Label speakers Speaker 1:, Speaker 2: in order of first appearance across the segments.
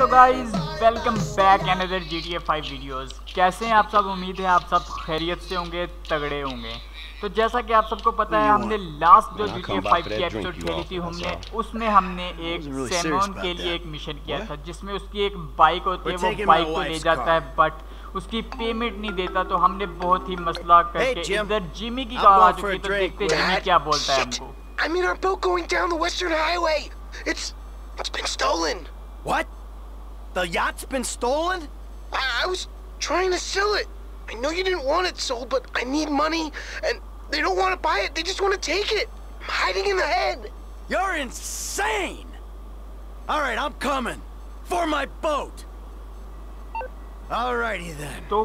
Speaker 1: Hello guys welcome back another G T A five videos کیسے ہیں آپ سب امید ہے آپ سب خیریت سے ہوں گے تگڑے ہوں گے تو جیسا کہ آپ سب کو پتا ہے ہم نے لاسٹ جو جی ٹی اے فائیو کی ایپیسوڈ کھیلی تھی ہم نے اس میں ہم نے ایک سیمون کے لیے ایک مشن کیا تھا جس میں اس کی ایک بائک ہوتی ہے وہ بائک کو لے جاتا ہے بٹ اس کی پیمنٹ نہیں دیتا تو ہم نے بہت ہی مسئلہ کر کے ادھر جیمی کی کال آ چکی تو دیکھتے جیمی کیا بولتا ہے ہم کو
Speaker 2: I mean, our boat going down the Western Highway. It's it's been stolen.
Speaker 3: What? The yacht's been stolen?
Speaker 2: I, I was trying to sell it. I know you didn't want it sold, but I need money, and they don't want to buy it. They just want to take it. I'm hiding in the head.
Speaker 3: You're insane! All right, I'm coming. For my boat. Alrighty then.
Speaker 1: So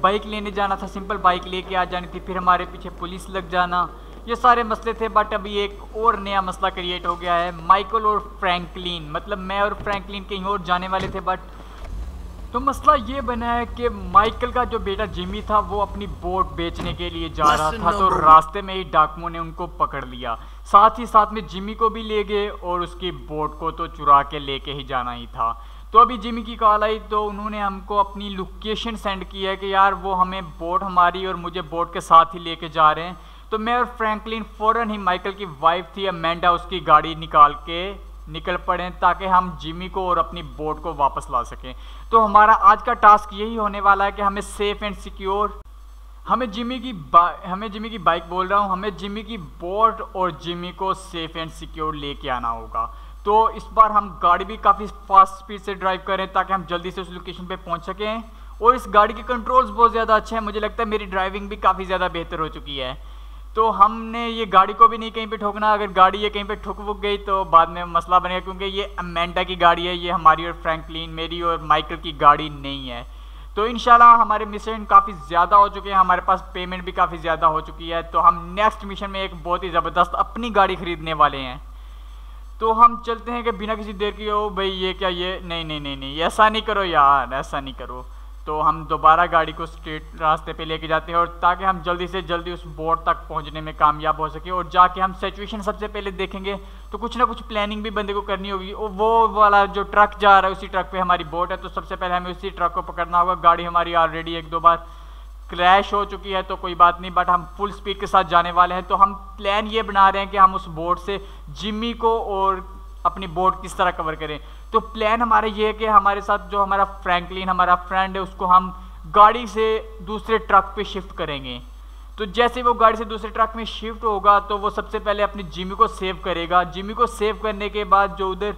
Speaker 1: bike لینے جانا تھا simple bike لے کے آ جانی تھی پھر ہمارے پیچھے پولیس لگ جانا۔ یہ سارے مسئلے تھے بٹ ابھی ایک اور نیا مسئلہ کریٹ ہو گیا ہے مائیکل اور فرینکلین مطلب میں اور فرینکلین کہیں اور جانے والے تھے بٹ تو مسئلہ یہ بنا ہے کہ مائیکل کا جو بیٹا جیمی تھا وہ اپنی بوٹ بیچنے کے لیے جا رہا تھا تو. راستے میں ہی ڈاکوؤں نے ان کو پکڑ لیا۔ ساتھ ہی ساتھ میں جیمی کو بھی لے گئے اور اس کی بوٹ کو تو چرا کے لے کے ہی جانا ہی تھا۔ تو ابھی جیمی کی کال آئی تو انہوں نے ہم کو اپنی لوکیشن سینڈ کی ہے کہ یار وہ ہمیں بوٹ ہماری اور مجھے بوٹ کے ساتھ ہی لے کے جا رہے ہیں۔ تو میں اور فرینکلین فوراً ہی مائیکل کی وائف تھی امینڈا اس کی گاڑی نکال کے نکل پڑیں تاکہ ہم جیمی کو اور اپنی بوٹ کو واپس لا سکیں۔ تو ہمارا آج کا ٹاسک یہی ہونے والا ہے کہ ہمیں سیف اینڈ سیکیور ہمیں جمی کی ہمیں جمی کی بائک بول رہا ہوں، ہمیں جمی کی بوٹ اور جمی کو سیف اینڈ سیکیور لے کے آنا ہوگا۔ تو اس بار ہم گاڑی بھی کافی فاسٹ سپیڈ سے ڈرائیو کریں تاکہ ہم جلدی سے اس لوکیشن پہ پہنچ سکیں۔ اور اس گاڑی کے کنٹرولز بہت زیادہ اچھے ہیں۔ مجھے لگتا ہے میری ڈرائیونگ بھی کافی زیادہ بہتر ہو چکی ہے۔ تو ہم نے یہ گاڑی کو بھی نہیں کہیں پہ ٹھوکنا۔ اگر گاڑی یہ کہیں پہ ٹھک وک گئی تو بعد میں مسئلہ بنے گا کیونکہ یہ امینڈا کی گاڑی ہے۔ یہ ہماری اور فرینکلین میری اور مائیکل کی گاڑی نہیں ہے۔ تو انشاءاللہ ہمارے مشن کافی زیادہ ہو چکے ہیں۔ ہمارے پاس پیمنٹ بھی کافی زیادہ ہو چکی ہے۔ تو ہم نیکسٹ مشن میں ایک بہت ہی زبردست اپنی گاڑی خریدنے والے ہیں۔ تو ہم چلتے ہیں کہ بنا کسی دیر کی ہو بھائی یہ کیا، یہ، نہیں نہیں نہیں نہیں ایسا نہیں کرو یار، ایسا نہیں کرو۔ تو ہم دوبارہ گاڑی کو اسٹریٹ راستے پہ لے کے جاتے ہیں اور تاکہ ہم جلدی سے جلدی اس بورڈ تک پہنچنے میں کامیاب ہو سکے اور جا کے ہم سچویشن سب سے پہلے دیکھیں گے۔ تو کچھ نہ کچھ پلاننگ بھی بندے کو کرنی ہوگی۔ وہ والا جو ٹرک جا رہا ہے اسی ٹرک پہ ہماری بوٹ ہے، تو سب سے پہلے ہمیں اسی ٹرک کو پکڑنا ہوگا۔ گاڑی ہماری آلریڈی ایک دو بار کریش ہو چکی ہے تو کوئی بات نہیں بٹ ہم فل سپیڈ کے ساتھ جانے والے ہیں۔ تو ہم پلان یہ بنا رہے ہیں کہ ہم اس بوٹ سے جمی کو اور اپنی بوٹ کس طرح کور کریں۔ تو پلان ہمارا یہ ہے کہ ہمارے ساتھ جو ہمارا فرینکلین ہمارا فرینڈ ہے، اس کو ہم گاڑی سے دوسرے ٹرک پہ شفٹ کریں گے۔ تو جیسے وہ گاڑی سے دوسرے ٹرک میں شفٹ ہوگا تو وہ سب سے پہلے اپنی جمی کو سیو کرے گا۔ جمی کو سیو کرنے کے بعد جو ادھر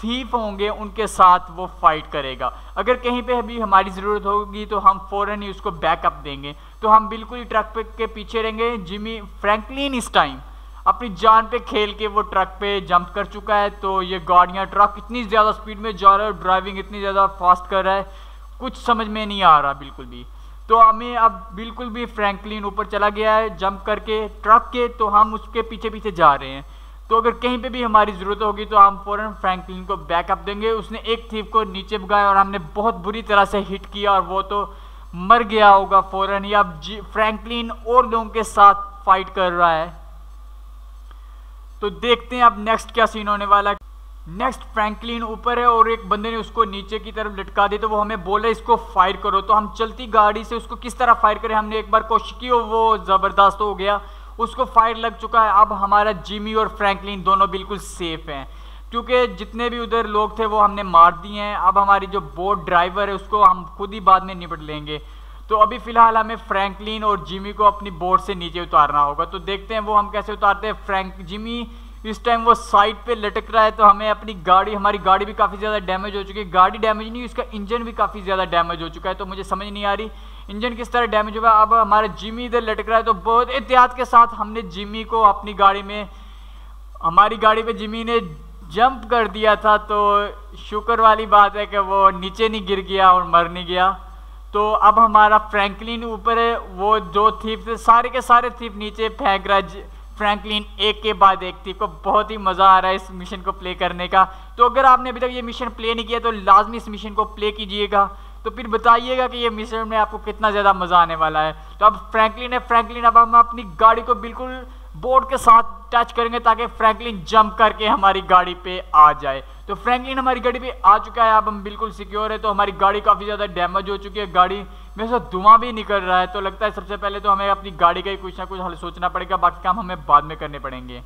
Speaker 1: تھیف ہوں گے، ان کے ساتھ وہ فائٹ کرے گا۔ اگر کہیں پہ ابھی ہماری ضرورت ہوگی تو ہم فوراً ہی اس کو بیک اپ دیں گے۔ تو ہم بالکل ہی ٹرک پہ کے پیچھے رہیں گے۔ جمی فرینکلین اس ٹائم اپنی جان پہ کھیل کے وہ ٹرک پہ جمپ کر چکا ہے۔ تو یہ گاڑیاں ٹرک اتنی زیادہ سپیڈ میں جا رہا ہے ڈرائیونگ اتنی زیادہ فاسٹ کر رہا ہے۔ کچھ سمجھ میں نہیں آ رہا بالکل بھی۔ تو ہمیں اب بالکل بھی فرینکلین اوپر چلا گیا ہے۔ جمپ کر کے ٹرک کے تو ہم اس کے پیچھے پیچھے جا رہے ہیں۔ تو اگر کہیں پہ بھی ہماری ضرورت ہوگی تو ہم فوراً فرینکلین کو بیک اپ دیں گے۔ اس نے ایک تھیف کو نیچے بگایا اور ہم نے بہت بری طرح سے ہٹ کیا اور وہ تو مر گیا ہوگا فوراً ہی۔ اب جی اور لوگوں کے ساتھ فائٹ کر رہا ہے۔ تو دیکھتے ہیں اب نیکسٹ کیا سین ہونے والا۔ ہے نیکسٹ فرینکلین اوپر ہے اور ایک بندے نے اس کو نیچے کی طرف لٹکا دی تو وہ ہمیں بولا اس کو فائر کرو۔ تو ہم چلتی گاڑی سے اس کو کس طرح فائر کریں؟ ہم نے ایک بار کوشش کی اور وہ زبردست ہو گیا۔ اس کو فائر لگ چکا ہے۔ اب ہمارا جیمی اور فرینکلین دونوں بالکل سیف ہیں۔ کیونکہ جتنے بھی ادھر لوگ تھے وہ ہم نے مار دیے ہیں۔ اب ہماری جو بوٹ ڈرائیور ہے اس کو ہم خود ہی بعد میں نپٹ لیں گے۔ تو ابھی فی الحال ہمیں فرینکلین اور جیمی کو اپنی بوٹ سے نیچے اتارنا ہوگا۔ تو دیکھتے ہیں وہ ہم کیسے اتارتے ہیں۔ فرینک، جیمی، اس ٹائم وہ سائڈ پہ لٹک رہا ہے تو ہمیں اپنی گاڑی، ہماری گاڑی بھی کافی زیادہ ڈیمیج ہو چکی ہے۔ گاڑی ڈیمیج نہیں، اس کا انجن بھی کافی زیادہ ڈیمیج ہو چکا ہے۔ تو مجھے سمجھ نہیں آ رہی۔ انجن کس طرح ڈیمیج ہوا اب ہمارا جیمی ادھر لٹک رہا ہے تو بہت احتیاط کے ساتھ ہم نے جیمی کو اپنی گاڑی میں ہماری گاڑی پہ جیمی نے جمپ کر دیا تھا تو شکر والی بات ہے کہ وہ نیچے نہیں گر گیا اور مر نہیں گیا۔ تو اب ہمارا فرینکلین اوپر ہے، وہ جو تھیف تھے سارے کے سارے تھیف نیچے پھینک رہا ہے۔ فرینکلین ایک کے بعد ایک تھیف کو بہت ہی مزہ آ رہا ہے اس مشن کو پلے کرنے کا۔ تو اگر آپ نے ابھی تک یہ مشن پلے نہیں کیا تو لازمی اس مشن کو پلے کیجیے گا۔ تو پھر بتائیے گا کہ یہ مشن میں آپ کو کتنا زیادہ مزہ آنے والا ہے۔ تو اب فرینکلن ہے، فرینکلن اب ہم اپنی گاڑی کو بالکل بورڈ کے ساتھ ٹچ کریں گے تاکہ فرینکلن جمپ کر کے ہماری گاڑی پہ آ جائے۔ تو فرینکلن ہماری گاڑی پہ آ چکا ہے، اب ہم بالکل سیکیور ہے تو ہماری گاڑی کافی زیادہ ڈیمیج ہو چکی ہے۔ گاڑی میں سے دھواں بھی نکل رہا ہے۔ تو لگتا ہے سب سے پہلے تو ہمیں اپنی گاڑی کا ہی کچھ نہ کچھ حل سوچنا پڑے گا، باقی کام ہمیں بعد میں کرنے پڑیں گے۔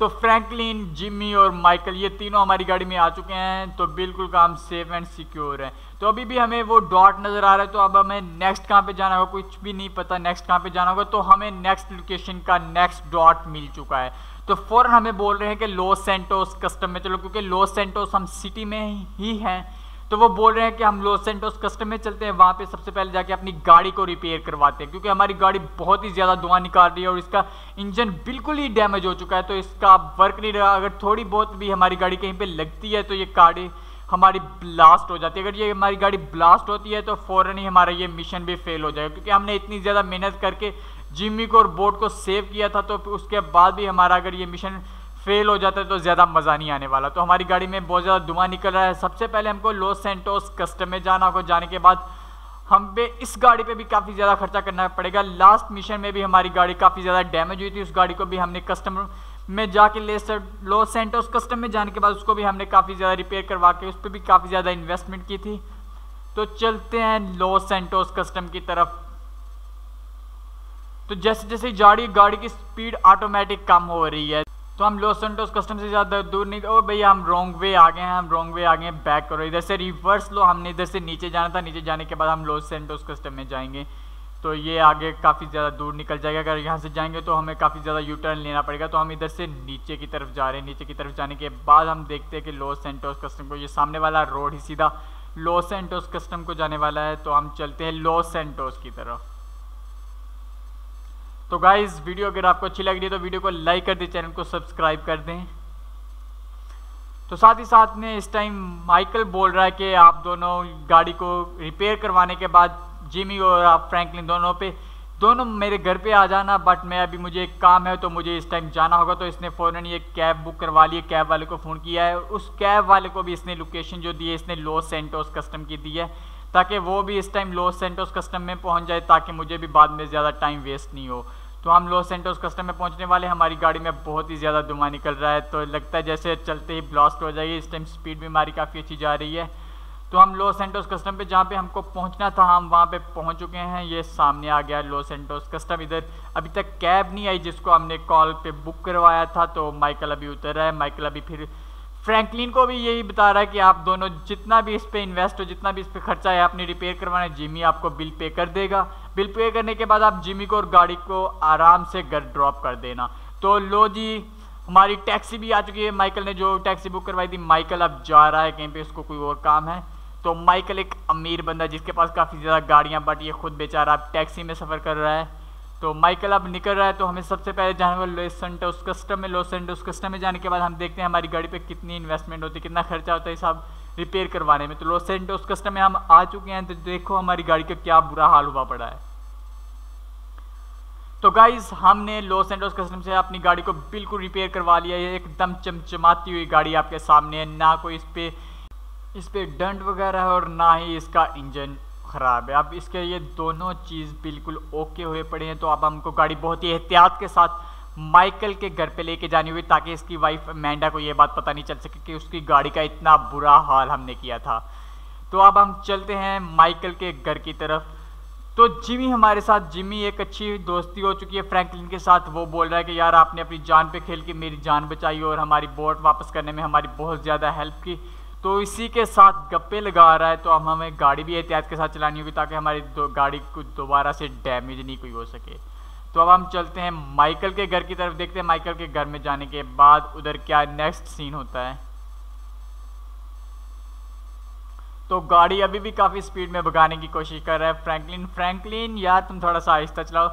Speaker 1: تو فرینکلین جمی اور مائیکل یہ تینوں ہماری گاڑی میں آ چکے ہیں، تو بالکل کام سیف اینڈ سیکیور ہے تو ابھی بھی ہمیں وہ ڈاٹ نظر آ رہا ہے، تو اب ہمیں نیکسٹ کہاں پہ جانا ہوگا؟ کچھ بھی نہیں پتا نیکسٹ کہاں پہ جانا ہوگا، تو ہمیں نیکسٹ لوکیشن کا نیکسٹ ڈاٹ مل چکا ہے۔ تو فوراً ہمیں بول رہے ہیں کہ لوس سینٹوس کسٹم میں چلو، کیونکہ لوس سینٹوس ہم سٹی میں ہی ہیں۔ تو وہ بول رہے ہیں کہ ہم لوس سینٹوس کسٹم میں چلتے ہیں، وہاں پہ سب سے پہلے جا کے اپنی گاڑی کو ریپیئر کرواتے ہیں، کیونکہ ہماری گاڑی بہت ہی زیادہ دعا نکال رہی ہے اور اس کا انجن بالکل ہی ڈیمیج ہو چکا ہے، تو اس کا ورک نہیں رہا۔ اگر تھوڑی بہت بھی ہماری گاڑی کہیں پہ لگتی ہے تو یہ گاڑی ہماری بلاسٹ ہو جاتی ہے۔ اگر یہ ہماری گاڑی بلاسٹ ہوتی ہے تو فوراً ہی ہمارا یہ مشن بھی فیل ہو جائے گا، کیونکہ ہم نے اتنی زیادہ محنت کر کے جمی کو اور بوٹ کو سیو کیا تھا، تو اس کے بعد بھی ہمارا اگر یہ مشن فیل ہو جاتا ہے تو زیادہ مزہ نہیں آنے والا۔ تو ہماری گاڑی میں بہت زیادہ دھواں نکل رہا ہے۔ سب سے پہلے ہم کو لوس سینٹوس کسٹم میں جانا ہوگا۔ جانے کے بعد ہم پہ اس گاڑی پہ بھی کافی زیادہ خرچہ کرنا پڑے گا۔ لاسٹ مشن میں بھی ہماری گاڑی کافی زیادہ ڈیمیج ہوئی تھی۔ اس گاڑی کو بھی ہم نے کسٹمر میں جا کے لے لو سینٹوس کسٹم میں جانے کے بعد اس کو بھی ہم نے کافی زیادہ ریپیئر کروا کے اس پہ بھی کافی زیادہ انویسٹمنٹ کی تھی۔ تو چلتے ہیں لو سینٹوس کسٹم کی طرف۔ تو جیسے جیسے جاڑی گاڑی کی سپیڈ آٹومیٹک کم ہو رہی ہے تو ہم لوس سینٹوس کسٹم سے زیادہ دور نہیں او بھیا ہم رونگ وے آ گئے ہیں، ہم رونگ وے آ گئے ہیں بیک کرو۔ ادھر سے ریورس لو۔ ہم نے ادھر سے نیچے جانا تھا۔ نیچے جانے کے بعد ہم لوس سینٹوس کسٹم میں جائیں گے۔ تو یہ آگے کافی زیادہ دور نکل جائے گا۔ اگر یہاں سے جائیں گے تو ہمیں کافی زیادہ یو ٹرن لینا پڑے گا۔ تو ہم ادھر سے نیچے کی طرف جا رہے ہیں۔ نیچے کی طرف جانے کے بعد ہم دیکھتے ہیں کہ لوس سینٹوس کسٹم کو یہ سامنے والا روڈ ہی سیدھا لوس سینٹوس کسٹم کو جانے والا ہے۔ تو ہم چلتے ہیں لوس سینٹوس کی طرف۔ تو گائز ویڈیو اگر آپ کو اچھی لگ رہی ہے تو ویڈیو کو لائک کر دیں چینل کو سبسکرائب کر دیں۔ تو ساتھ ہی ساتھ میں اس ٹائم مائیکل بول رہا ہے کہ آپ دونوں گاڑی کو ریپیئر کروانے کے بعد جیمی اور آپ فرینکلن دونوں پہ دونوں میرے گھر پہ آ جانا بٹ میں ابھی مجھے ایک کام ہے تو مجھے اس ٹائم جانا ہوگا۔ تو اس نے فوراً یہ کیب بک کروا لی ہے کیب والے کو فون کیا ہے۔ اس کیب والے کو بھی اس نے لوکیشن جو دی ہے، اس نے لوس سینٹوس کسٹم کی دی ہے۔ تاکہ وہ بھی اس ٹائم لوس سینٹوس کسٹم میں پہنچ جائے، تاکہ مجھے بھی بعد میں زیادہ ٹائم ویسٹ نہیں ہو۔ تو ہم لوس سینٹوس کسٹم میں پہنچنے والے ہماری گاڑی میں بہت ہی زیادہ دھواں نکل رہا ہے۔ تو لگتا ہے جیسے چلتے ہی بلاسٹ ہو جائے گی۔ اس ٹائم سپیڈ بھی ہماری کافی اچھی جا رہی ہے۔ تو ہم لوس سینٹوس کسٹم پہ، جہاں پہ ہم کو پہنچنا تھا، ہم وہاں پہ پہنچ چکے ہیں۔ یہ سامنے آ گیا لوس سینٹوس کسٹم ادھر۔ ابھی تک کیب نہیں آئی جس کو ہم نے کال پہ بک کروایا تھا۔ تو مائیکل ابھی اتر رہا ہے۔ مائیکل ابھی پھر فرینکلین کو بھی یہی بتا رہا ہے کہ آپ دونوں جتنا بھی اس پہ انویسٹ ہو، جتنا بھی اس پہ خرچہ ہے اپنی ریپیئر کروانا ہے جیمی آپ کو بل پے کر دے گا۔ بل پے کرنے کے بعد آپ جیمی کو اور گاڑی کو آرام سے گھر ڈراپ کر دینا۔ تو لو جی ہماری ٹیکسی بھی آ چکی ہے۔ مائیکل نے جو ٹیکسی بک کروائی تھی مائیکل اب جا رہا ہے کہیں پہ، اس کو کوئی اور کام ہے۔ تو مائیکل ایک امیر بندہ جس کے پاس کافی زیادہ گاڑیاں بٹ یہ خود بیچارہ اب ٹیکسی میں سفر کر رہا ہے۔ تو مائیکل اب نکل رہا ہے تو ہمیں سب سے پہلے جانے والے لوس سینٹوس کسٹم میں لوس سینٹوس کسٹم میں جانے کے بعد ہم دیکھتے ہیں ہماری گاڑی پہ کتنی انویسٹمنٹ ہوتی ہے، کتنا خرچہ ہوتا ہے سب ریپیئر کروانے میں۔ تو لوس سینٹوس کسٹم میں ہم آ چکے ہیں تو دیکھو ہماری گاڑی کا کیا برا حال ہوا پڑا ہے۔ تو گائز ہم نے لوس سینٹوس کسٹم سے اپنی گاڑی کو بالکل ریپیئر کروا لیا۔ ہے ایک دم چمچماتی ہوئی گاڑی آپ کے سامنے ہے۔ نہ کوئی اس پہ اس پہ ڈنٹ وغیرہ ہے اور نہ ہی اس کا انجن خراب ہے۔ اب اس کے یہ دونوں چیز بالکل اوکے ہوئے پڑے ہیں، تو اب ہم کو گاڑی بہت ہی احتیاط کے ساتھ مائیکل کے گھر پہ لے کے جانی ہوئی، تاکہ اس کی وائف مینڈا کو یہ بات پتہ نہیں چل سکے کہ اس کی گاڑی کا اتنا برا حال ہم نے کیا تھا۔ تو اب ہم چلتے ہیں مائیکل کے گھر کی طرف۔ تو جمی ہمارے ساتھ جمی ایک اچھی دوستی ہو چکی ہے۔ فرینکلن کے ساتھ وہ بول رہا ہے کہ یار آپ نے اپنی جان پہ کھیل کے میری جان بچائی اور ہماری بوٹ واپس کرنے میں ہماری بہت زیادہ ہیلپ کی۔ تو اسی کے ساتھ گپے لگا رہا ہے تو اب ہمیں گاڑی بھی احتیاط کے ساتھ چلانی ہوگی تاکہ ہماری دو گاڑی کو دوبارہ سے ڈیمیج نہیں کوئی ہو سکے۔ تو اب ہم چلتے ہیں مائیکل کے گھر کی طرف، دیکھتے ہیں مائیکل کے گھر میں جانے کے بعد ادھر کیا نیکسٹ سین ہوتا ہے۔ تو گاڑی ابھی بھی کافی سپیڈ میں بگانے کی کوشش کر رہا ہے فرینکلین فرینکلین یار تم تھوڑا سا آہستہ چلاؤ۔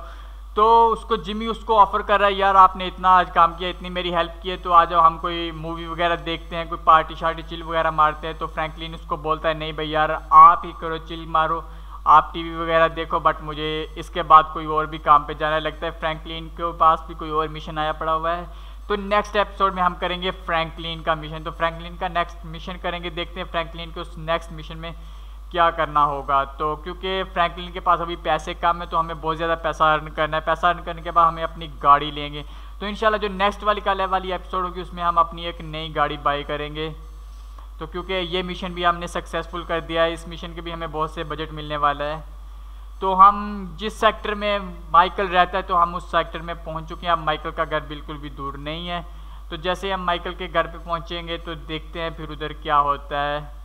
Speaker 1: تو اس کو جمی اس کو آفر کر رہا ہے، یار آپ نے اتنا آج کام کیا، اتنی میری ہیلپ کی ہے، تو آ جاؤ، ہم کوئی مووی وغیرہ دیکھتے ہیں، کوئی پارٹی شارٹی چل وغیرہ مارتے ہیں، تو فرینکلین اس کو بولتا ہے، نہیں بھائی یار، آپ ہی کرو چل مارو، آپ ٹی وی وغیرہ دیکھو بٹ مجھے اس کے بعد کوئی اور بھی کام پہ جانا لگتا ہے فرینکلین کے پاس بھی کوئی اور مشن آیا پڑا ہوا ہے۔ تو نیکسٹ ایپیسوڈ میں ہم کریں گے فرینکلین کا مشن تو فرینکلین کا نیکسٹ مشن کریں گے، دیکھتے ہیں فرینکلین کے اس نیکسٹ مشن میں کیا کرنا ہوگا؟ تو کیونکہ فرینکلن کے پاس ابھی پیسے کم ہیں تو ہمیں بہت زیادہ پیسہ ارن کرنا ہے۔ پیسہ ارن کرنے کے بعد ہمیں اپنی گاڑی لیں گے۔ تو انشاءاللہ جو نیکسٹ والی کل والی ایپیسوڈ ہوگی، اس میں ہم اپنی ایک نئی گاڑی بائی کریں گے۔ تو کیونکہ یہ مشن بھی ہم نے سکسیزفل کر دیا ہے، اس مشن کے بھی ہمیں بہت سے بجٹ ملنے والا ہے۔ تو ہم جس سیکٹر میں مائیکل رہتا ہے، تو ہم اس سیکٹر میں پہنچ چکے ہیں۔ اب مائیکل کا گھر بالکل بھی دور نہیں ہے۔ تو جیسے ہم مائیکل کے گھر پہ پہنچیں گے تو دیکھتے ہیں پھر ادھر کیا ہوتا ہے۔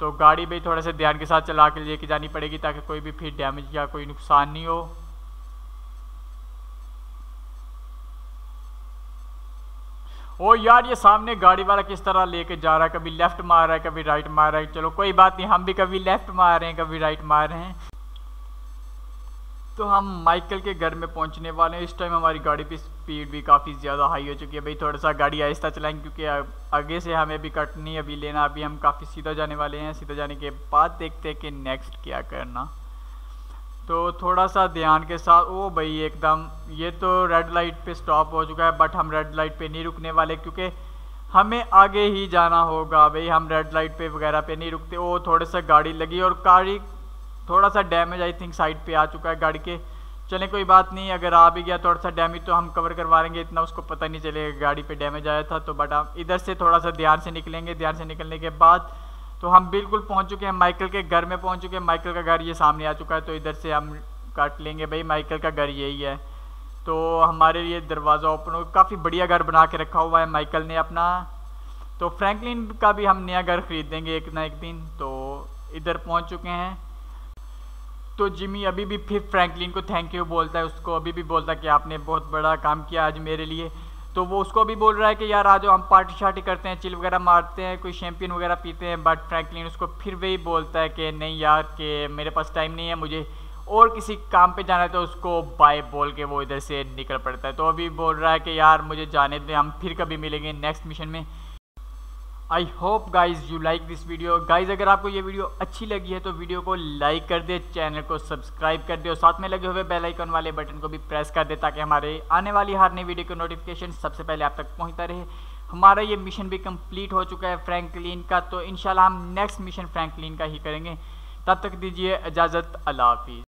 Speaker 1: تو گاڑی بھی تھوڑا سا دھیان کے ساتھ چلا کے لے کے جانی پڑے گی تاکہ کوئی بھی پھر ڈیمیج یا کوئی نقصان نہیں ہو۔ او یار یہ سامنے گاڑی والا کس طرح لے کے جا رہا ہے؟ کبھی لیفٹ مار رہا ہے، کبھی رائٹ مار رہا ہے۔ چلو کوئی بات نہیں، ہم بھی کبھی لیفٹ مار رہے ہیں، کبھی رائٹ مار رہے ہیں۔ تو ہم مائیکل کے گھر میں پہنچنے والے ہیں۔ اس ٹائم ہماری گاڑی پہ سپیڈ بھی کافی زیادہ ہائی ہو چکی ہے۔ بھائی، تھوڑا سا گاڑی آہستہ چلائیں کیونکہ آگے سے ہمیں بھی کٹنی ابھی لینا، ابھی ہم کافی سیدھا جانے والے ہیں۔ سیدھا جانے کے بعد دیکھتے ہیں کہ نیکسٹ کیا کرنا۔ تو تھوڑا سا دھیان کے ساتھ، او بھائی، ایک دم یہ تو ریڈ لائٹ پہ سٹاپ ہو چکا ہے بٹ ہم ریڈ لائٹ پہ نہیں رکنے والے کیونکہ ہمیں آگے ہی جانا ہوگا۔ بھائی، ہم ریڈ لائٹ پہ وغیرہ پہ نہیں رکتے۔ وہ تھوڑے سا گاڑی لگی اور گاڑی تھوڑا سا ڈیمیج آئی تھنک سائڈ پہ آ چکا ہے گاڑی کے۔ چلیں کوئی بات نہیں، اگر آ بھی گیا تھوڑا سا ڈیمیج تو ہم کور کروا لیں گے۔ اتنا اس کو پتہ نہیں چلے گا گاڑی پہ ڈیمیج آیا تھا تو بٹ ہم ادھر سے تھوڑا سا دھیان سے نکلیں گے۔ دھیان سے نکلنے کے بعد تو ہم بالکل پہنچ چکے ہیں۔ مائیکل کے گھر میں پہنچ چکے ہیں۔ مائیکل کا گھر یہ سامنے آ چکا ہے تو ادھر سے ہم کاٹ لیں گے۔ بھائی مائیکل کا گھر یہی ہے۔ تو ہمارے لیے دروازہ اوپن ہو، کافی بڑھیا گھر بنا کے رکھا ہوا ہے مائیکل نے اپنا۔ تو فرینکلن کا بھی ہم نیا گھر خرید دیں گے ایک نہ ایک دن۔ تو ادھر پہنچ چکے ہیں۔ تو جمی ابھی بھی پھر فرینکلن کو تھینک یو بولتا ہے، اس کو ابھی بھی بولتا ہے کہ آپ نے بہت بڑا کام کیا آج میرے لیے۔ تو وہ اس کو بھی بول رہا ہے کہ یار آج ہم پارٹی شارٹی کرتے ہیں، چل وغیرہ مارتے ہیں، کوئی شیمپئن وغیرہ پیتے ہیں۔ بٹ فرینکلن اس کو پھر وہی بولتا ہے کہ نہیں یار، کہ میرے پاس ٹائم نہیں ہے، مجھے اور کسی کام پہ جانا ہے۔ تو اس کو بائے بول کے وہ ادھر سے نکل پڑتا ہے۔ تو ابھی بول رہا ہے کہ یار مجھے جانے دیں، ہم پھر کبھی ملیں گے نیکسٹ مشن میں۔ I hope guys you like this video guys اگر آپ کو یہ ویڈیو اچھی لگی ہے تو ویڈیو کو لائک کر دے چینل کو سبسکرائب کر دے اور ساتھ میں لگے ہوئے بیل آئیکن والے بٹن کو بھی پریس کر دے تاکہ ہمارے آنے والی ہر نئی ویڈیو کی نوٹیفکیشن سب سے پہلے آپ تک پہنچتا رہے۔ ہمارا یہ مشن بھی کمپلیٹ ہو چکا ہے فرینکلین کا، تو انشاءاللہ ہم نیکسٹ مشن فرینکلین کا ہی کریں گے۔ تب تک دیجیے اجازت، اللہ حافظ۔